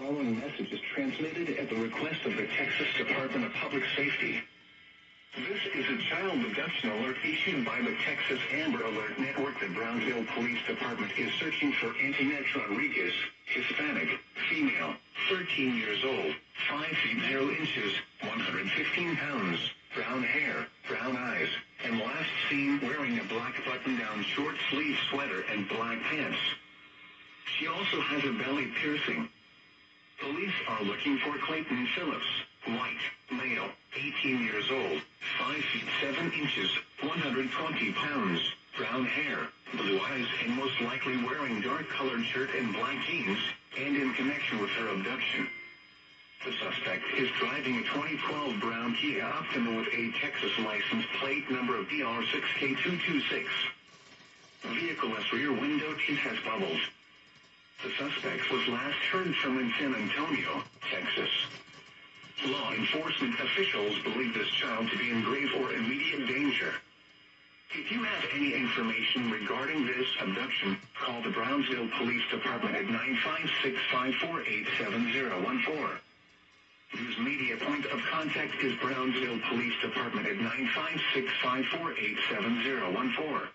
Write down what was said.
following message is transmitted at the request of the Texas Department of Public Safety. This is a child abduction alert issued by the Texas Amber Alert Network. The Brownsville Police Department is searching for Antoinette Rodriguez, Hispanic, female, 13 years old, 5 feet 0 inches, 115 pounds, brown hair, brown eyes, and last seen wearing a black button-down short sleeve sweater and black pants. She also has a belly piercing. Police are looking for Clayton Phillips, white, male, 18 years old, 5 feet 7 inches, 120 pounds, brown hair, blue eyes and most likely wearing dark colored shirt and black jeans, and in connection with her abduction. The suspect is driving a 2012 brown Kia Optima with a Texas license plate number of DR6K226. Vehicle has rear window tint has bubbles. The suspect was last heard from in San Antonio, Texas. Law enforcement officials believe this child to be in grave or immediate danger. If you have any information regarding this abduction, call the Brownsville Police Department at 956-548-7014. News media point of contact is Brownsville Police Department at 956-548-7014.